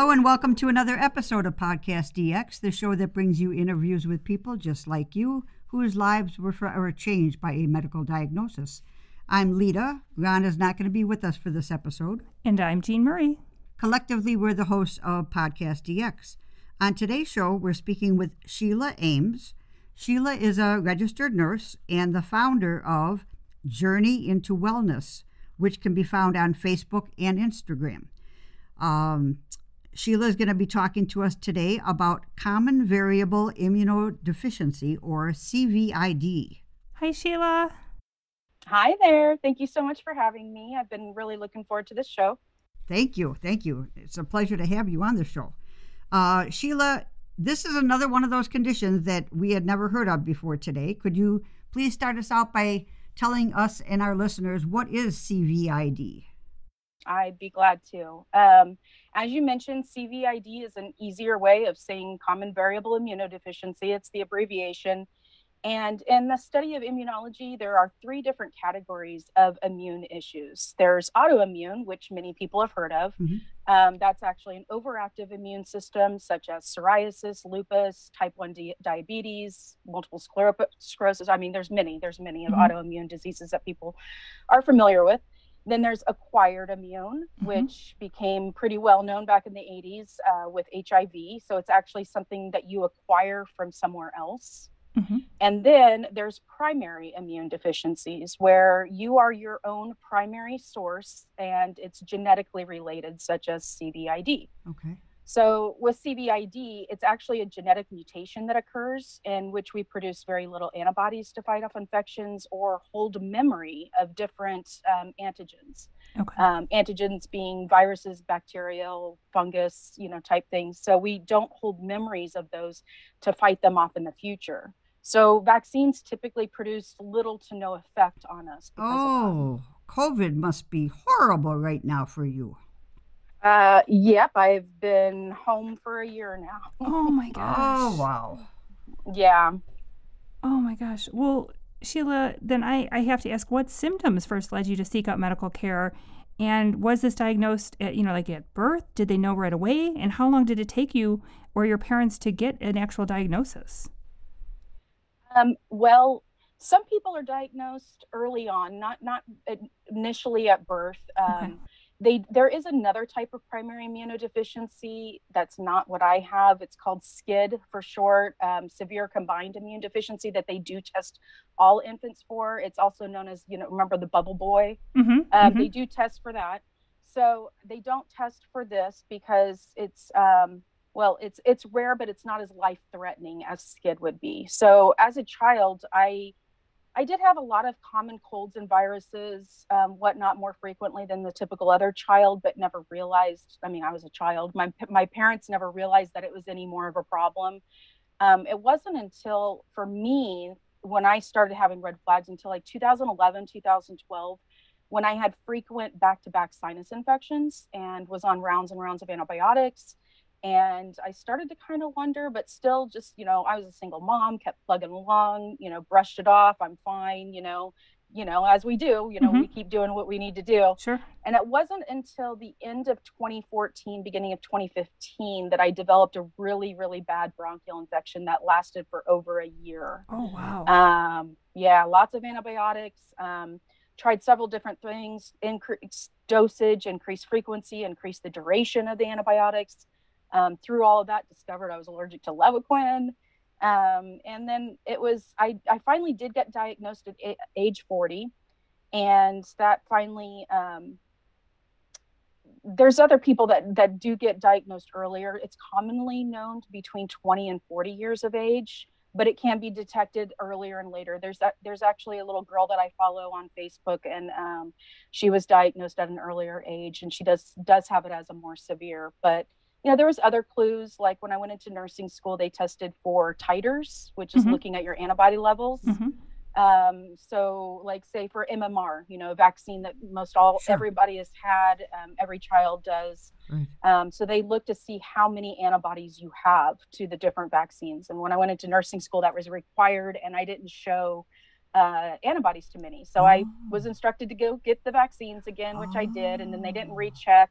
Hello, and welcome to another episode of Podcast DX, the show that brings you interviews with people just like you whose lives were forever changed by a medical diagnosis. I'm Lita. Ron is not going to be with us for this episode. And I'm Jean Marie. Collectively, we're the hosts of Podcast DX. On today's show, we're speaking with Sheila Ames. Sheila is a registered nurse and the founder of Journey into Wellness, which can be found on Facebook and Instagram. Um, Sheila is going to be talking to us today about common variable immunodeficiency or CVID. Hi, Sheila. Hi there. Thank you so much for having me. I've been really looking forward to this show. Thank you. Thank you. It's a pleasure to have you on the show. Uh, Sheila, this is another one of those conditions that we had never heard of before today. Could you please start us out by telling us and our listeners what is CVID? I'd be glad to. Um, as you mentioned, CVID is an easier way of saying common variable immunodeficiency. It's the abbreviation. And in the study of immunology, there are three different categories of immune issues. There's autoimmune, which many people have heard of. Mm-hmm. Um, that's actually an overactive immune system, such as psoriasis, lupus, type 1 di- diabetes, multiple sclerosis. I mean, there's many, there's many of mm-hmm. autoimmune diseases that people are familiar with. Then there's acquired immune, mm-hmm. which became pretty well known back in the 80s uh, with HIV. So it's actually something that you acquire from somewhere else. Mm-hmm. And then there's primary immune deficiencies where you are your own primary source and it's genetically related, such as CVID. Okay. So with CVID, it's actually a genetic mutation that occurs in which we produce very little antibodies to fight off infections or hold memory of different um, antigens. Okay. Um, antigens being viruses, bacterial, fungus, you know, type things. So we don't hold memories of those to fight them off in the future. So vaccines typically produce little to no effect on us. Oh, COVID must be horrible right now for you. Uh, yep, I've been home for a year now. oh my gosh. Oh wow. Yeah. Oh my gosh. Well, Sheila, then I, I have to ask what symptoms first led you to seek out medical care? And was this diagnosed at, you know, like at birth? Did they know right away? And how long did it take you or your parents to get an actual diagnosis? Um, well, some people are diagnosed early on, not not initially at birth. Um, okay they there is another type of primary immunodeficiency that's not what I have. It's called SCID for short, um, severe combined immune deficiency that they do test all infants for. It's also known as you know remember the bubble boy. Mm-hmm, um, mm-hmm. They do test for that. So they don't test for this because it's um, well it's it's rare, but it's not as life threatening as SCID would be. So as a child, I I did have a lot of common colds and viruses, um, whatnot, more frequently than the typical other child, but never realized. I mean, I was a child. My my parents never realized that it was any more of a problem. Um, it wasn't until for me when I started having red flags until like 2011, 2012, when I had frequent back-to-back sinus infections and was on rounds and rounds of antibiotics and i started to kind of wonder but still just you know i was a single mom kept plugging along you know brushed it off i'm fine you know you know as we do you know mm-hmm. we keep doing what we need to do. Sure. And it wasn't until the end of 2014 beginning of 2015 that i developed a really really bad bronchial infection that lasted for over a year. Oh wow. Um, yeah lots of antibiotics um, tried several different things increase dosage increase frequency increase the duration of the antibiotics um, through all of that, discovered I was allergic to Levaquin. Um, and then it was, I, I finally did get diagnosed at a- age 40. And that finally, um, there's other people that, that do get diagnosed earlier. It's commonly known to between 20 and 40 years of age, but it can be detected earlier and later. There's that, there's actually a little girl that I follow on Facebook, and um, she was diagnosed at an earlier age, and she does does have it as a more severe. But you know, there was other clues like when I went into nursing school, they tested for titers, which is mm-hmm. looking at your antibody levels. Mm-hmm. Um, so, like, say for MMR, you know, a vaccine that most all sure. everybody has had, um, every child does. Right. Um, so they look to see how many antibodies you have to the different vaccines. And when I went into nursing school, that was required, and I didn't show uh, antibodies to many. So oh. I was oh. instructed to go get the vaccines again, which oh. I did, and then they didn't oh. recheck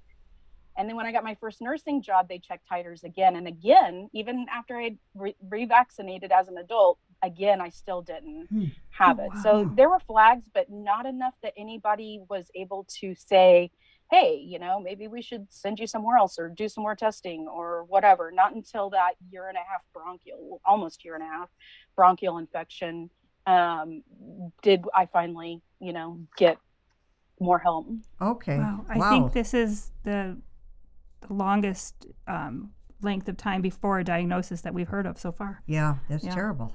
And then when I got my first nursing job, they checked titers again and again. Even after I re- revaccinated as an adult, again, I still didn't Hmm. have Oh, it. So there were flags, but not enough that anybody was able to say, hey, you know, maybe we should send you somewhere else or do some more testing or whatever. Not until that year and a half bronchial, almost year and a half bronchial infection, um, did I finally, you know, get more help. Okay. Wow. I wow. think this is the, the longest um, length of time before a diagnosis that we've heard of so far. yeah, that's Yeah. terrible.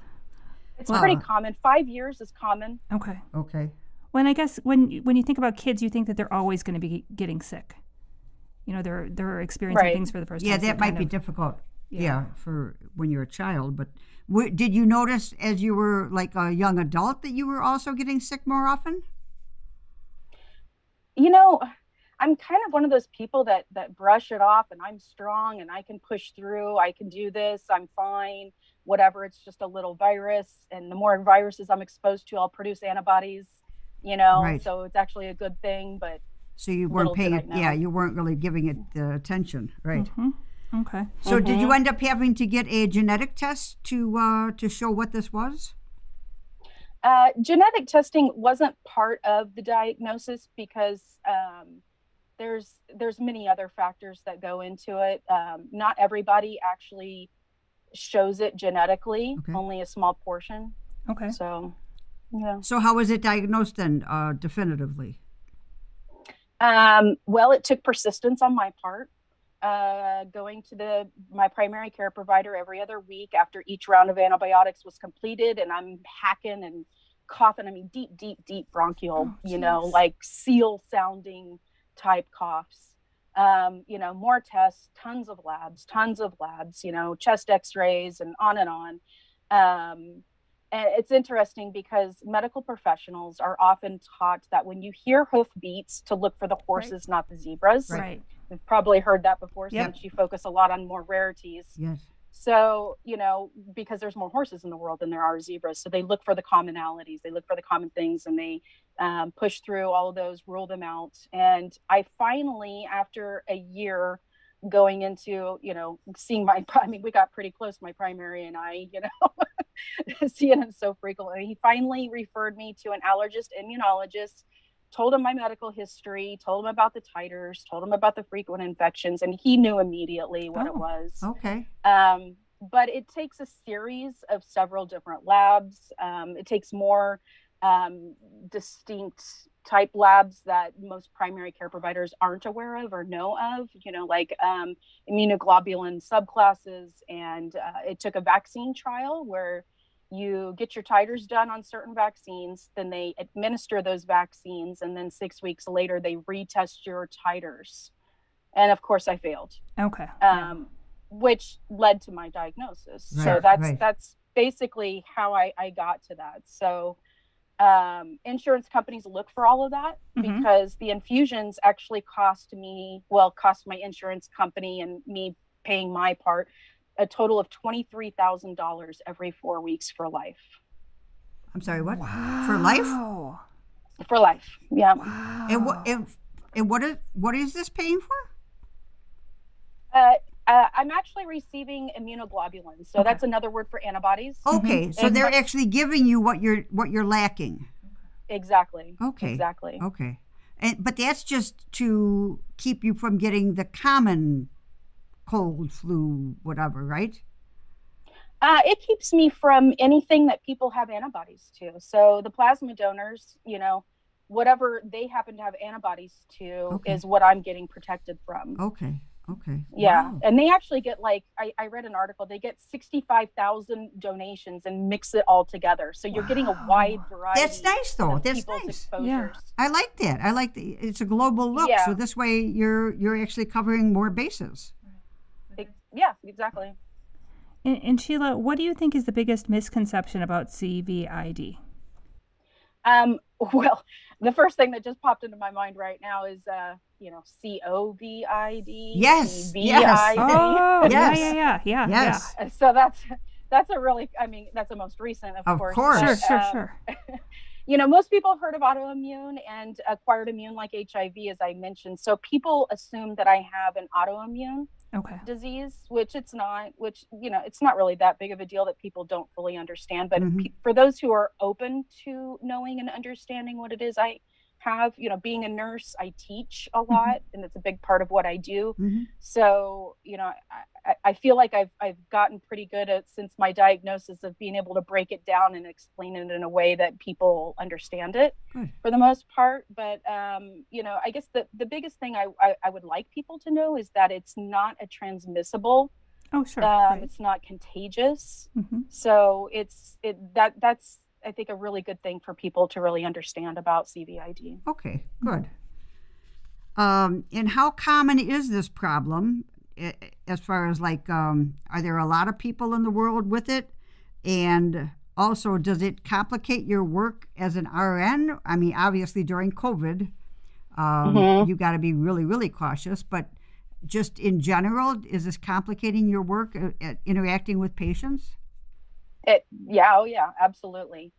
It's Wow. pretty common. Five years is common. Okay. Okay. When I guess when you- when you think about kids, you think that they're always going to be getting sick. You know, they're they're experiencing Right. things for the first Yeah, time. so that might be of- difficult. Yeah. Yeah. for when you're a child. But w- did you notice as you were like a young adult that you were also getting sick more often? you know i'm kind of one of those people that that brush it off and i'm strong and i can push through i can do this i'm fine whatever it's just a little virus and the more viruses i'm exposed to i'll produce antibodies you know Right. so it's actually a good thing but So you weren't paying it. Yeah, you weren't really giving it the attention, right? Mhm. Okay. So did Mm-hmm. you end up having to get a genetic test to uh, to show what this was? uh, genetic testing wasn't part of the diagnosis because um, there's there's many other factors that go into it um, not everybody actually shows it genetically Okay. only a small portion Okay. So, yeah. So how was it diagnosed then, uh, definitively? Um, well, it took persistence on my part. Uh, going to the my primary care provider every other week after each round of antibiotics was completed, and I'm hacking and coughing. I mean, deep, deep, deep bronchial. Oh, you know, like seal sounding type coughs. Um, you know, more tests, tons of labs, tons of labs. You know, chest X-rays and on and on. Um, and it's interesting because medical professionals are often taught that when you hear hoof beats to look for the horses not the zebras Right. Right. we've probably heard that before Yep. since you focus a lot on more rarities Yes. So you know because there's more horses in the world than there are zebras so they look for the commonalities they look for the common things and they um, push through all of those rule them out and i finally after a year going into you know seeing my i mean we got pretty close my primary and i you know seeing him so frequently he finally referred me to an allergist immunologist told him my medical history told him about the titers told him about the frequent infections and he knew immediately what it Oh. was Okay. um, but it takes a series of several different labs. Um, it takes more um, distinct type labs that most primary care providers aren't aware of or know of, you know, like um, immunoglobulin subclasses. And uh, it took a vaccine trial where you get your titers done on certain vaccines, then they administer those vaccines, and then six weeks later, they retest your titers. And of course, I failed Okay. um, which led to my diagnosis. so that's right. that's basically how I, I got to that. So um, insurance companies look for all of that Mhm. because the infusions actually cost me well cost my insurance company and me paying my part a total of twenty three thousand dollars every four weeks for life. I'm sorry. What? For life? For life, yeah. Wow. And what? And, and what is what is this paying for? Uh, uh, I'm actually receiving immunoglobulins, so Okay. that's another word for antibodies. Okay, so And they're what- actually giving you what you're what you're lacking. Exactly. Okay. Exactly. Okay. And but that's just to keep you from getting the common cold, flu, whatever, right? Uh, it keeps me from anything that people have antibodies to. So the plasma donors, you know, whatever they happen to have antibodies to Okay. is what I'm getting protected from. Okay. Okay. Yeah. Wow. And they actually get like, I, I read an article, they get 65,000 donations and mix it all together. So you're getting a wide variety That's nice though. of That's nice. exposures. Yeah. I like that. I like the it's a global look. Yeah. So this way you're you're actually covering more bases. Ex- yeah, exactly. And, and Sheila, what do you think is the biggest misconception about CVID? Um, well, the first thing that just popped into my mind right now is, uh, you know, C O V I D. Yes, V yes. Oh, Yes. yeah, yeah, yeah, yeah. Yes. Uh, so that's that's a really i mean that's a most recent of, Of course course. But, Sure, sure, um, sure. you know, most people have heard of autoimmune and acquired immune like HIV, as I mentioned. So people assume that I have an autoimmune okay. disease, which it's not, which, you know, it's not really that big of a deal that people don't fully understand. But Mhm. pe- for those who are open to knowing and understanding what it is, I have, you know, being a nurse, I teach a lot and it's a big part of what I do. Mhm. So, you know, I, I- feel like I've, I've gotten pretty good at since my diagnosis of being able to break it down and explain it in a way that people understand it Good. for the most part. But, um, you know, I guess the, the biggest thing I, I, I would like people to know is that it's not a transmissible, Oh, sure. um, right. it's not contagious. Mhm. So it's, it, that, that's, I think a really good thing for people to really understand about CVID. Okay, good. Um, and how common is this problem as far as like, um, are there a lot of people in the world with it? And also, does it complicate your work as an RN? I mean, obviously during COVID, um, Mhm. you got to be really, really cautious, but just in general, is this complicating your work at, at interacting with patients? It, yeah, oh yeah, absolutely.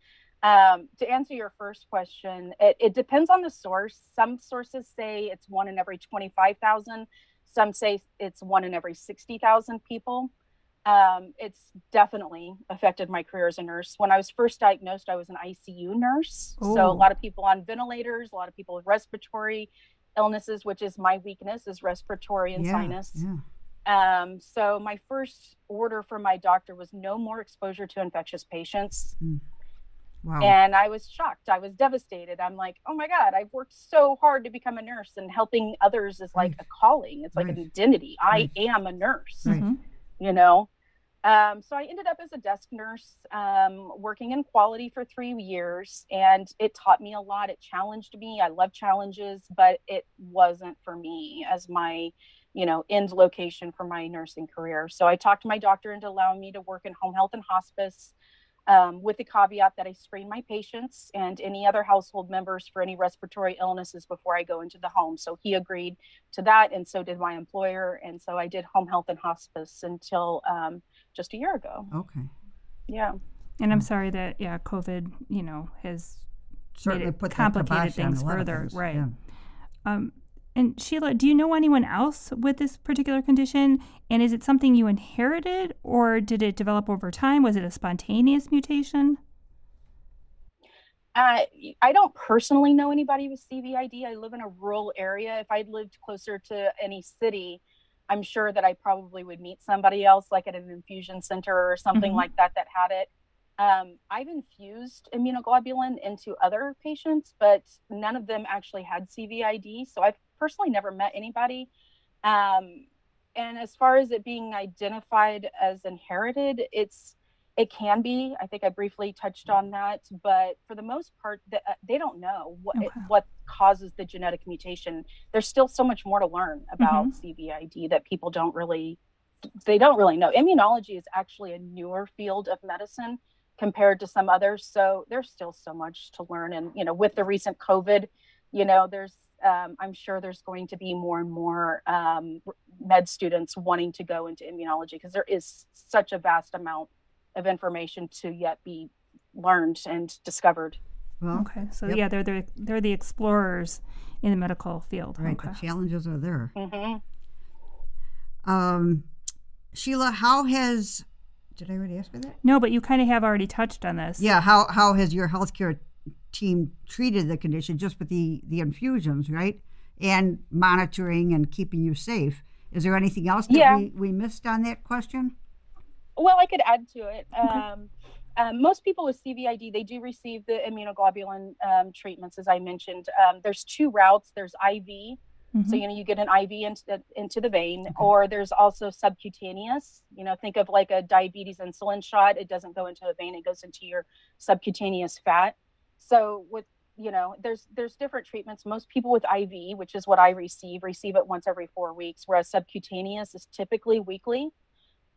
Um, to answer your first question, it, it depends on the source. Some sources say it's one in every 25,000. Some say it's one in every 60,000 people. Um, it's definitely affected my career as a nurse. When I was first diagnosed, I was an ICU nurse. So Oh. a lot of people on ventilators, a lot of people with respiratory illnesses, which is my weakness, is respiratory and yeah, sinus. Yeah. Um, so my first order from my doctor was no more exposure to infectious patients. Wow. And I was shocked. I was devastated. I'm like, oh my God, I've worked so hard to become a nurse and helping others is like Right. a calling. It's like Right. an identity. Right. I am a nurse, Right. Mhm. you know? Um, so I ended up as a desk nurse, um, working in quality for three years, and it taught me a lot. It challenged me. I love challenges, but it wasn't for me as my, you know, end location for my nursing career. So I talked to my doctor into allowing me to work in home health and hospice. Um, with the caveat that I screen my patients and any other household members for any respiratory illnesses before I go into the home. So he agreed to that, and so did my employer. And so I did home health and hospice until um, just a year ago. okay. Yeah. And. I'm sorry that yeah, COVID, you know, has Certainly it put complicated things a lot of further, things, right. yeah. Um, and Sheila, do you know anyone else with this particular condition? And is it something you inherited or did it develop over time? Was it a spontaneous mutation? Uh, I don't personally know anybody with CVID. I live in a rural area. If I'd lived closer to any city, I'm sure that I probably would meet somebody else, like at an infusion center or something Mhm. like that, that had it. Um, I've infused immunoglobulin into other patients, but none of them actually had CVID. So I've personally never met anybody. Um, and as far as it being identified as inherited, it's it can be. I think I briefly touched on that, but for the most part, the, uh, they don't know what Okay. what causes the genetic mutation. There's still so much more to learn about CVID that people don't really they don't really know. Immunology is actually a newer field of medicine compared to some others, so there's still so much to learn. And you know, with the recent COVID, you know, there's um, I'm sure there's going to be more and more um, med students wanting to go into immunology because there is such a vast amount of information to yet be learned and discovered. Well, Okay, so Yep. yeah, they're the they're the explorers in the medical field. right. Okay. The challenges are there. hmm Um, Sheila, how has did I already ask you that? No, but you kind of have already touched on this. Yeah, how how has your healthcare team treated the condition just with the the infusions, right? And monitoring and keeping you safe. Is there anything else that Yeah. we, we missed on that question? Well, I could add to it. Um, um, most people with CVID, they do receive the immunoglobulin um, treatments, as I mentioned. Um, there's two routes. There's IV, Mhm. so you know you get an IV into, into the vein, Okay. or there's also subcutaneous. You know, think of like a diabetes insulin shot. It doesn't go into a vein; it goes into your subcutaneous fat. So with you know, there's there's different treatments. Most people with IV, which is what I receive, receive it once every four weeks, whereas subcutaneous is typically weekly.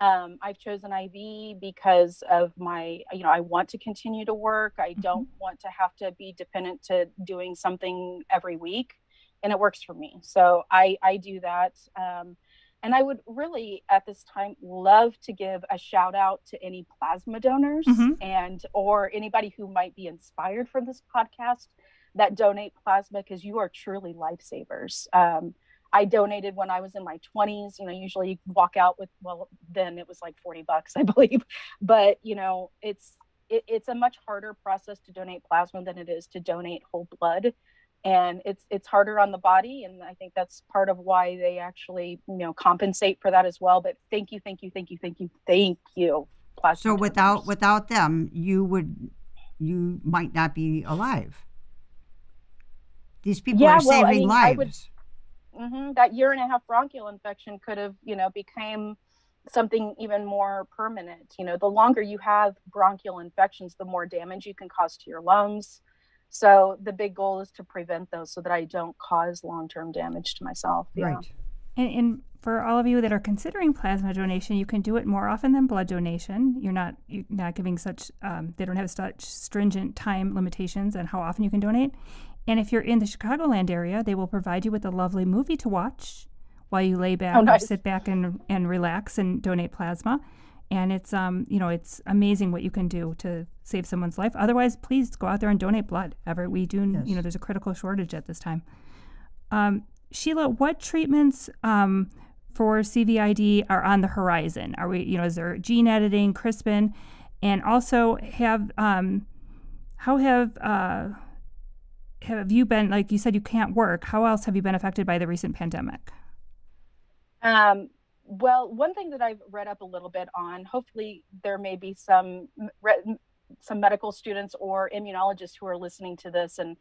Um, I've chosen IV because of my, you know, I want to continue to work. I don't want to have to be dependent to doing something every week, and it works for me. So I I do that. Um, And I would really at this time love to give a shout out to any plasma donors Mhm. and or anybody who might be inspired from this podcast that donate plasma because you are truly lifesavers. Um, I donated when I was in my 20s. You know, usually you walk out with well, then it was like 40 bucks, I believe. But you know, it's it, it's a much harder process to donate plasma than it is to donate whole blood and it's it's harder on the body and i think that's part of why they actually you know compensate for that as well but thank you thank you thank you thank you thank you plasma So without donors. without them, you would you might not be alive. These people Yeah, are well, I saving mean, I would- lives. Mhm, that year and a half bronchial infection could have you know became something even more permanent you know the longer you have bronchial infections the more damage you can cause to your lungs so the big goal is to prevent those so that i don't cause long-term damage to myself. Right. And, and for all of you that are considering plasma donation, you can do it more often than blood donation. You're not you're not giving such um, they don't have such stringent time limitations on how often you can donate. And if you're in the Chicagoland area, they will provide you with a lovely movie to watch while you lay back Oh, or sit back and and relax and donate plasma. And it's um you know it's amazing what you can do to save someone's life. Otherwise, please go out there and donate blood. Ever we do Yes. you know there's a critical shortage at this time. Um, Sheila, what treatments um, for CVID are on the horizon? Are we, you know, is there gene editing, CRISPR, and also have um, how have uh, have you been? Like you said, you can't work. How else have you been affected by the recent pandemic? Um, well, one thing that I've read up a little bit on, hopefully there may be some re- some medical students or immunologists who are listening to this and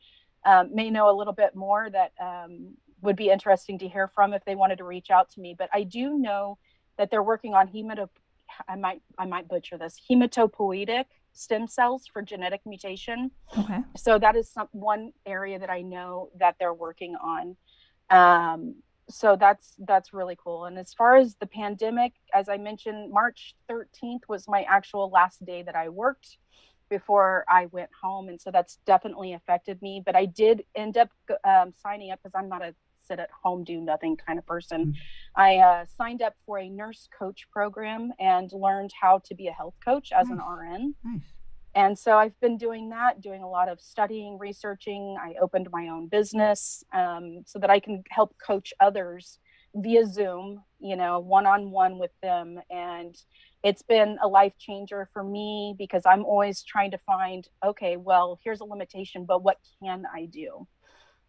um, may know a little bit more that um, would be interesting to hear from if they wanted to reach out to me. But I do know that they're working on hemato. I might I might butcher this hematopoietic stem cells for genetic mutation Okay. so that is some one area that I know that they're working on. Um, so that's that's really cool. And as far as the pandemic, as I mentioned, March 13th was my actual last day that I worked before I went home, and so that's definitely affected me. But I did end up um, signing up because I'm not a sit at home do nothing kind of person. Mm. I uh, signed up for a nurse coach program and learned how to be a health coach as an RN. Nice. And so I've been doing that, doing a lot of studying, researching. I opened my own business um, so that I can help coach others via Zoom, you know, one on one with them. And it's been a life changer for me because I'm always trying to find, okay, well, here's a limitation, but what can I do?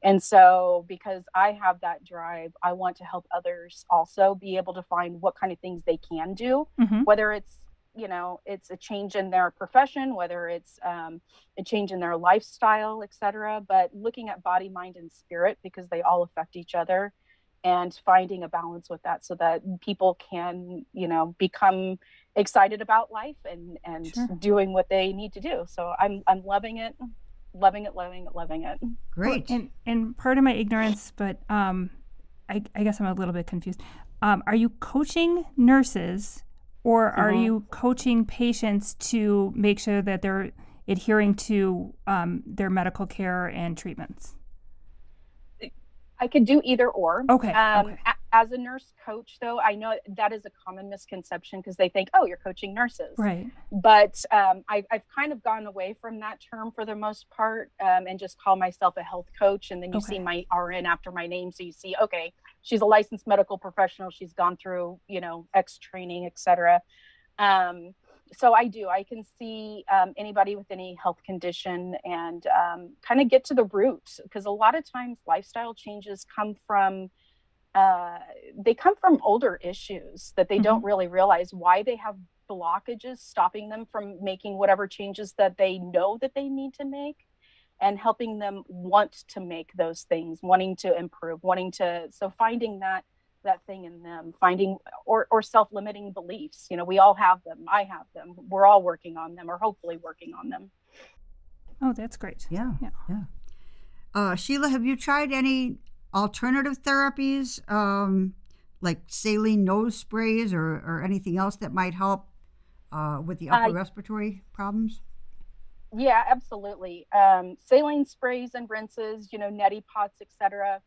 And so, because I have that drive, I want to help others also be able to find what kind of things they can do hmm whether it's you know it's a change in their profession whether it's um, a change in their lifestyle etc but looking at body mind and spirit because they all affect each other and finding a balance with that so that people can you know become excited about life and and Sure. doing what they need to do so i'm i'm loving it loving it loving it loving it Great. And and part of my ignorance, but um, I, I guess I'm a little bit confused. Um, are you coaching nurses, or are Mhm. you coaching patients to make sure that they're adhering to um, their medical care and treatments? I could do either or. Okay, Um, okay. a- as a nurse coach, though, I know that is a common misconception because they think, oh, you're coaching nurses. Right. But um, I, I've kind of gone away from that term for the most part um, and just call myself a health coach. And then you Okay. see my RN after my name. So you see, okay, she's a licensed medical professional. She's gone through, you know, X training, et cetera. Um, so I do. I can see um, anybody with any health condition and um, kind of get to the root because a lot of times lifestyle changes come from uh, they come from older issues that they don't really realize why they have blockages stopping them from making whatever changes that they know that they need to make and helping them want to make those things wanting to improve wanting to so finding that that thing in them finding or or self-limiting beliefs you know we all have them i have them we're all working on them or hopefully working on them Oh, that's great. Yeah. Yeah. Yeah. Uh, Sheila, have you tried any alternative therapies, um, like saline nose sprays or, or anything else that might help uh, with the upper Uh, respiratory problems? Yeah, absolutely. Um, saline sprays and rinses, you know, neti pots, etc.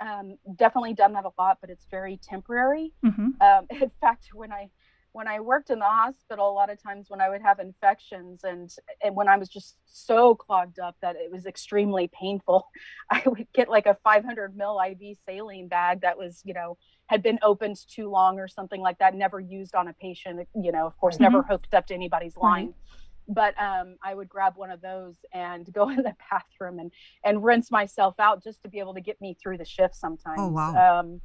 um, definitely done that a lot, but it's very temporary. Mm-hmm. Um, in fact, when I when I worked in the hospital, a lot of times when I would have infections and and when I was just so clogged up that it was extremely painful, I would get like a 500 mil IV saline bag that was, you know, had been opened too long or something like that, never used on a patient, you know, of course, mm-hmm. never hooked up to anybody's line. Right. But um, I would grab one of those and go in the bathroom and and rinse myself out just to be able to get me through the shift sometimes. Oh wow. Um,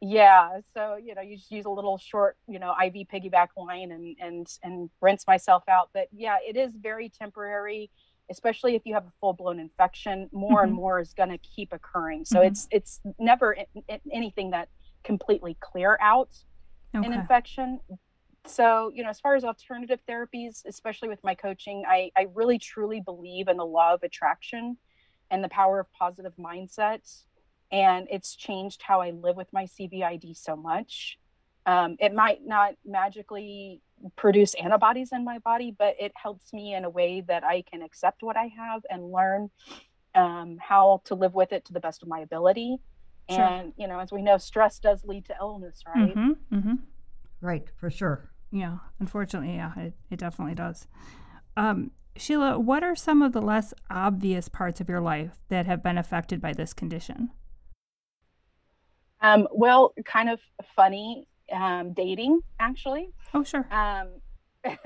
yeah so you know you just use a little short you know iv piggyback line and and and rinse myself out but yeah it is very temporary especially if you have a full-blown infection more mm-hmm. and more is going to keep occurring so mm-hmm. it's it's never anything that completely clear out okay. an infection so you know as far as alternative therapies especially with my coaching i i really truly believe in the law of attraction and the power of positive mindset and it's changed how I live with my CVID so much. Um, it might not magically produce antibodies in my body, but it helps me in a way that I can accept what I have and learn um, how to live with it to the best of my ability. Sure. And you know, as we know, stress does lead to illness, right? Mm-hmm, mm-hmm. Right, for sure. Yeah, unfortunately, yeah, it, it definitely does. Um, Sheila, what are some of the less obvious parts of your life that have been affected by this condition? Um, well, kind of funny um, dating, actually. Oh, sure. Um,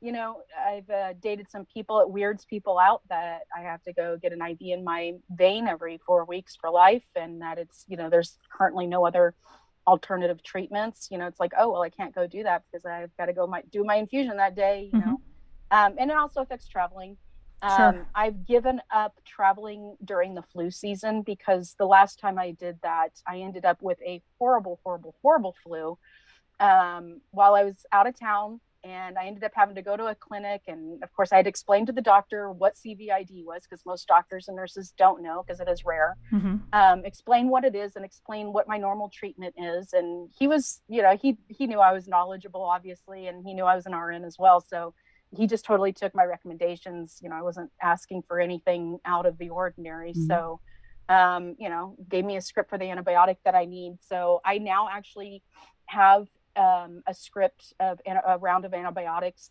you know, I've uh, dated some people. It weirds people out that I have to go get an IV in my vein every four weeks for life, and that it's you know there's currently no other alternative treatments. You know, it's like oh well, I can't go do that because I've got to go my, do my infusion that day. You mm-hmm. know, um, and it also affects traveling. Um, sure. I've given up traveling during the flu season because the last time I did that, I ended up with a horrible, horrible, horrible flu um, while I was out of town. And I ended up having to go to a clinic. And of course, I had explained to the doctor what CVID was because most doctors and nurses don't know because it is rare. Mm-hmm. Um, explain what it is and explain what my normal treatment is. And he was, you know, he, he knew I was knowledgeable, obviously, and he knew I was an RN as well. So he just totally took my recommendations. You know, I wasn't asking for anything out of the ordinary. Mm-hmm. So, um, you know, gave me a script for the antibiotic that I need. So I now actually have um, a script of a round of antibiotics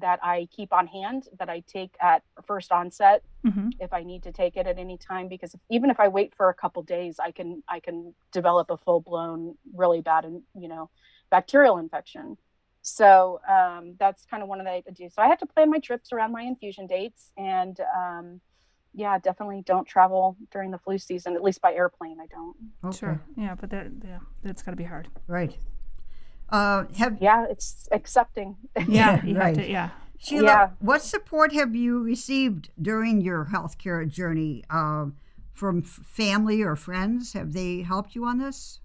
that I keep on hand that I take at first onset mm-hmm. if I need to take it at any time because if, even if I wait for a couple days I can I can develop a full blown really bad and you know bacterial infection so um, that's kind of one of the I do. So I have to plan my trips around my infusion dates, and um, yeah, definitely don't travel during the flu season. At least by airplane, I don't. Okay. Sure. Yeah, but that yeah, that's got to be hard. Right. Uh, have yeah, it's accepting. Yeah, right. To, yeah. Sheila, yeah. what support have you received during your healthcare journey uh, from family or friends? Have they helped you on this?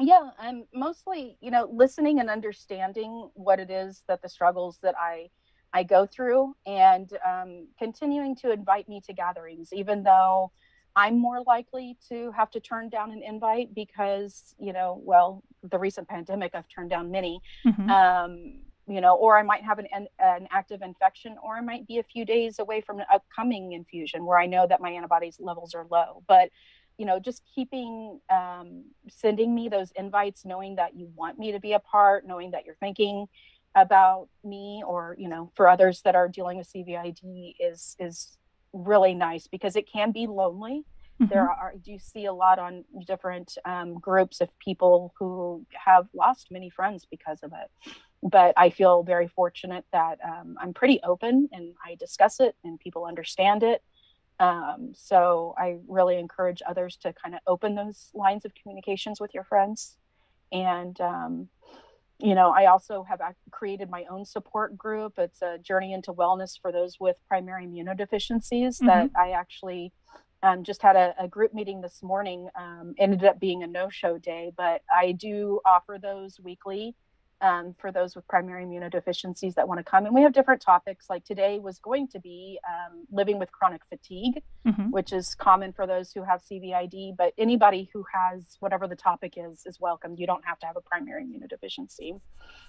yeah i'm mostly you know listening and understanding what it is that the struggles that i i go through and um, continuing to invite me to gatherings even though i'm more likely to have to turn down an invite because you know well the recent pandemic i've turned down many mm-hmm. um, you know or i might have an, an active infection or i might be a few days away from an upcoming infusion where i know that my antibodies levels are low but you know just keeping um, sending me those invites knowing that you want me to be a part knowing that you're thinking about me or you know for others that are dealing with cvid is is really nice because it can be lonely mm-hmm. there are do you see a lot on different um, groups of people who have lost many friends because of it but i feel very fortunate that um, i'm pretty open and i discuss it and people understand it um, so I really encourage others to kind of open those lines of communications with your friends. And, um, you know, I also have created my own support group. It's a journey into wellness for those with primary immunodeficiencies mm-hmm. that I actually um, just had a, a, group meeting this morning. Um, ended up being a no show day, but I do offer those weekly um, for those with primary immunodeficiencies that want to come. And we have different topics. Like today was going to be um, living with chronic fatigue, mm-hmm. which is common for those who have CVID. But anybody who has whatever the topic is is welcome. You don't have to have a primary immunodeficiency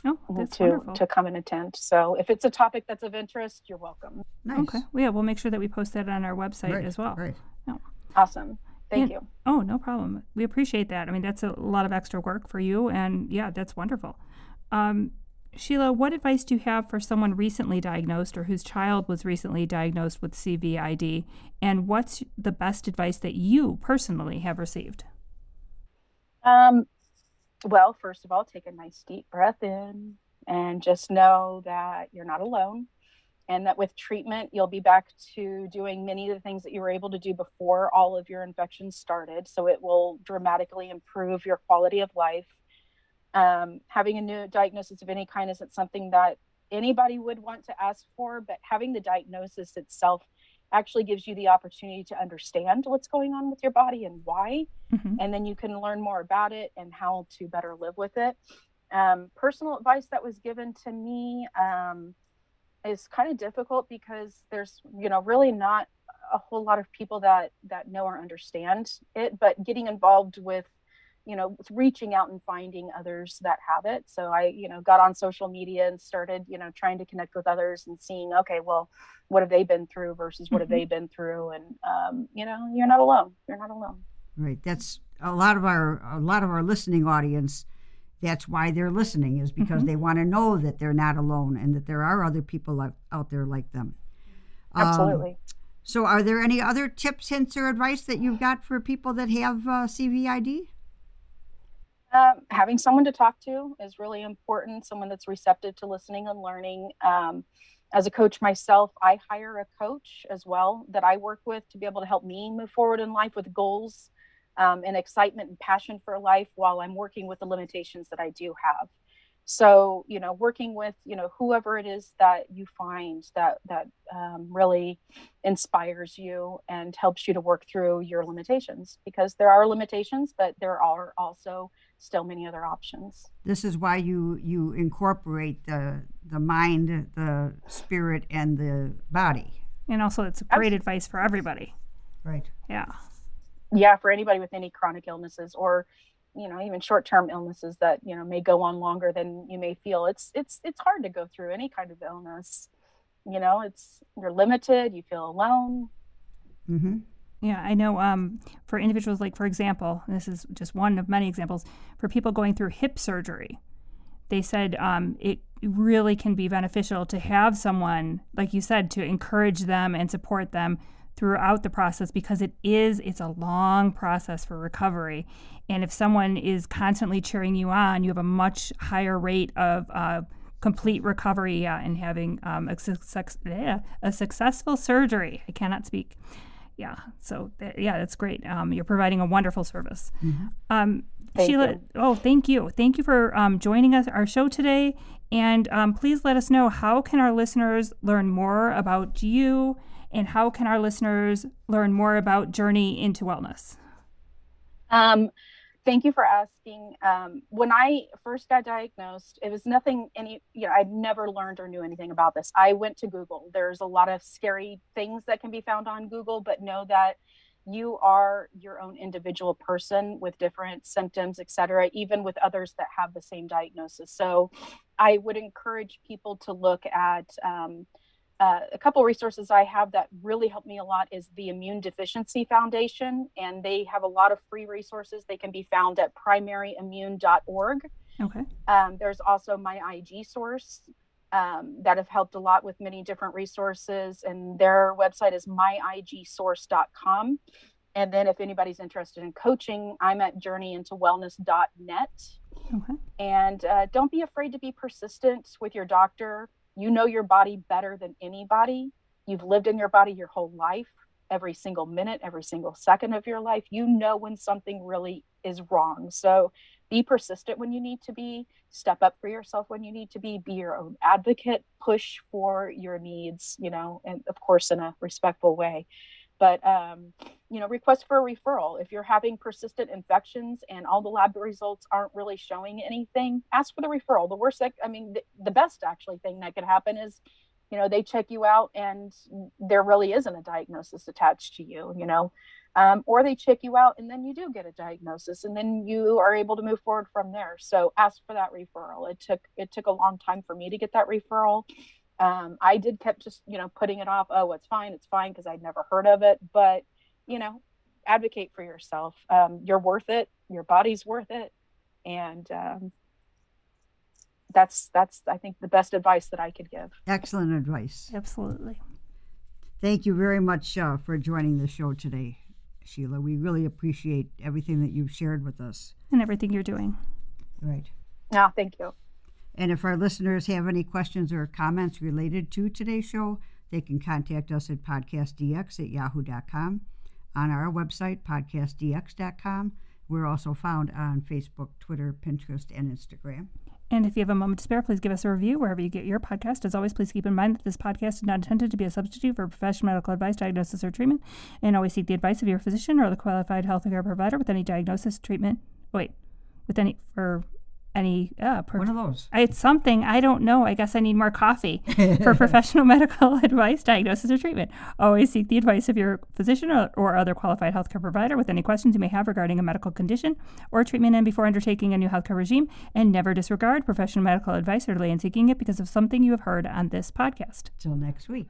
oh, to wonderful. to come and attend. So if it's a topic that's of interest, you're welcome. Nice. Okay. Well, yeah, we'll make sure that we post that on our website right. as well. Right. Oh. Awesome. Thank yeah. you. Oh, no problem. We appreciate that. I mean, that's a lot of extra work for you, and yeah, that's wonderful. Um, Sheila, what advice do you have for someone recently diagnosed or whose child was recently diagnosed with CVID? And what's the best advice that you personally have received? Um, well, first of all, take a nice deep breath in and just know that you're not alone and that with treatment, you'll be back to doing many of the things that you were able to do before all of your infections started. So it will dramatically improve your quality of life um, having a new diagnosis of any kind isn't something that anybody would want to ask for, but having the diagnosis itself actually gives you the opportunity to understand what's going on with your body and why. Mm-hmm. And then you can learn more about it and how to better live with it. Um, personal advice that was given to me um, is kind of difficult because there's, you know, really not a whole lot of people that that know or understand it. But getting involved with you know reaching out and finding others that have it. So i you know got on social media and started you know trying to connect with others and seeing okay well what have they been through versus what mm-hmm. have they been through? And um, you know you're not alone. You're not alone. Right. That's a lot of our a lot of our listening audience that's why they're listening is because mm-hmm. they want to know that they're not alone and that there are other people out, out there like them. Absolutely. um, so are there any other tips hints or advice that you've got for people that have uh, cvid having someone to talk to is really important, someone that's receptive to listening and learning. Um, as a coach myself, I hire a coach as well that I work with to be able to help me move forward in life with goals um, and excitement and passion for life while I'm working with the limitations that I do have so you know working with you know whoever it is that you find that that um, really inspires you and helps you to work through your limitations because there are limitations but there are also still many other options. This is why you you incorporate the the mind the spirit and the body. And also it's a great Absolutely. advice for everybody. Right. Yeah. Yeah for anybody with any chronic illnesses or you know even short-term illnesses that you know may go on longer than you may feel. It's it's it's hard to go through any kind of illness. You know it's you're limited you feel alone. Mm-hmm. Yeah i know um, for individuals like for example this is just one of many examples for people going through hip surgery they said um, it really can be beneficial to have someone like you said to encourage them and support them throughout the process because it is it's a long process for recovery. And if someone is constantly cheering you on you have a much higher rate of uh, complete recovery uh, and having um, a, success, a successful surgery. I cannot speak yeah so th- yeah that's great um, you're providing a wonderful service mm-hmm. um, sheila you. oh thank you thank you for um, joining us our show today and um, please let us know how can our listeners learn more about you and how can our listeners learn more about Journey into Wellness? Thank you for asking. Um, when I first got diagnosed, it was nothing any, you know, I'd never learned or knew anything about this. I went to Google. There's a lot of scary things that can be found on Google, but know that you are your own individual person with different symptoms, et cetera, even with others that have the same diagnosis. So I would encourage people to look at, um, uh, a couple resources I have that really help me a lot is the Immune Deficiency Foundation, and they have a lot of free resources. They can be found at primaryimmune.org. Okay. Um, there's also my IG source um, that have helped a lot with many different resources, and their website is myigsource.com. And then, if anybody's interested in coaching, I'm at journeyintowellness.net. Okay. And uh, don't be afraid to be persistent with your doctor you know your body better than anybody. You've lived in your body your whole life, every single minute, every single second of your life. You know when something really is wrong. So be persistent when you need to be, step up for yourself when you need to be, be your own advocate, push for your needs, you know, and of course in a respectful way but um, you know request for a referral. If you're having persistent infections and all the lab results aren't really showing anything ask for the referral. The worst i mean the, the best actually thing that could happen is you know they check you out and there really isn't a diagnosis attached to you you know? Um, or they check you out and then you do get a diagnosis and then you are able to move forward from there. So ask for that referral. It took it took a long time for me to get that referral um, I did kept just, you know, putting it off. Oh, it's fine. It's fine. Cause I'd never heard of it. But, you know, advocate for yourself. Um, you're worth it. Your body's worth it, and um, that's that's I think the best advice that I could give. Excellent advice. Absolutely. Thank you very much uh, for joining the show today, Sheila. We really appreciate everything that you've shared with us. And everything you're doing. Right. No, thank you. And if our listeners have any questions or comments related to today's show, they can contact us at podcastdx at yahoo.com, on our website, podcastdx.com. We're also found on Facebook, Twitter, Pinterest, and Instagram. And if you have a moment to spare, please give us a review wherever you get your podcast. As always, please keep in mind that this podcast is not intended to be a substitute for professional medical advice, diagnosis, or treatment. And always seek the advice of your physician or the qualified healthcare provider with any diagnosis, treatment. Wait, with any for any uh, per- one of those. It's something I don't know. I guess I need more coffee for professional medical advice, diagnosis, or treatment. Always seek the advice of your physician or, or other qualified healthcare provider with any questions you may have regarding a medical condition or treatment, and before undertaking a new healthcare regime. And never disregard professional medical advice or delay in seeking it because of something you have heard on this podcast. Till next week.